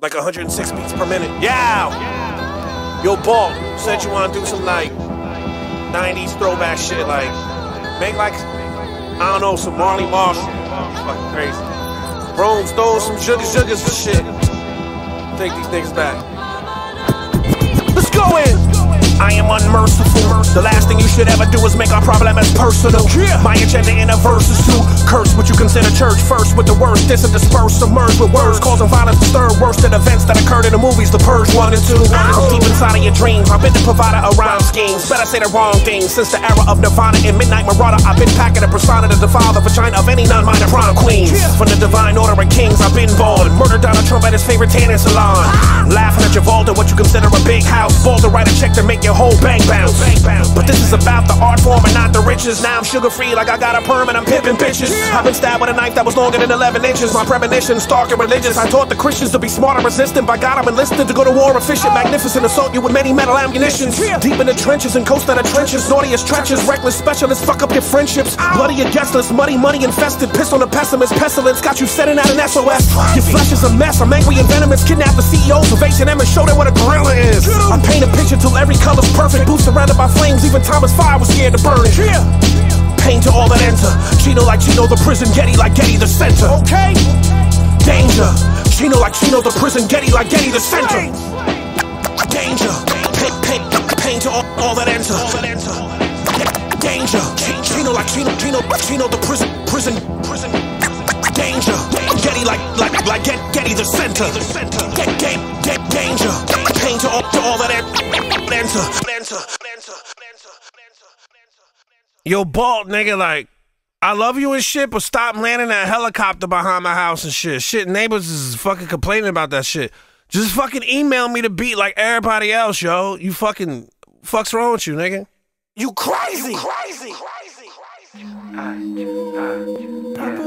Like 106 beats per minute. Yeah! Yo, Balt, said you wanna do some like 90s throwback shit, like make like, I don't know, some Marley Marl shit. Fucking crazy. Rome stole some sugar sugars and shit. Take these niggas back. Let's go in! I am unmerciful. The last thing you should ever do is make our problem as personal. My agenda in a verse is to what you consider church first with the worst. Dis and disperse, submerge with words, causing violence, stir worst at events that occurred in the movies, The Purge 1 and 2. From deep inside of your dreams, I've been the provider of rhyme schemes. Better say the wrong thing since the era of Nirvana and Midnight Marauder. I've been packing a persona to defile the vagina of any non-minded prom queens. From the divine order of kings, I've been born. Murdered Donald Trump at his favorite tanning salon. Laughing at your vault what you consider a big house. Ball to write a check to make your whole bank bounce. But this is about the riches. Now I'm sugar free like I got a perm and I'm pimping bitches. I've been stabbed with a knife that was longer than 11 inches. My premonitions stark and religious. I taught the Christians to be smart and resistant. By God, I'm enlisted to go to war efficient, magnificent, assault you with many metal ammunitions. Deep in the trenches and coast of the trenches, naughtiest trenches, reckless specialists, fuck up your friendships. Bloody and guestless, muddy, money infested, piss on the pessimist, pestilence, got you setting out an SOS. Your flesh is a mess, I'm angry and venomous, kidnap the CEOs of H&M and show them what a gorilla is. I paint a picture till every color's perfect, booth surrounded by flames, even Thomas Fire was scared to burn it. Pain to all that enter, Chino like Chino the prison, Getty like Getty the center. Okay? Danger, Chino like Chino the prison, Getty like Getty the center. Danger, pain, pain, pain to all, all that enter. Danger, Chino like Chino, Chino, Chino the prison, prison, prison. Danger, Getty like like like get Getty the center. Get, get, get danger, pain to all, to all that enter. Enter, enter, enter, enter, Yo, Balt, nigga, like. I love you and shit, but stop landing that helicopter behind my house and shit. Shit, neighbors is fucking complaining about that shit. Just fucking email me the beat like everybody else, yo. You fucking fuck's wrong with you, nigga? You crazy? You crazy? crazy? crazy?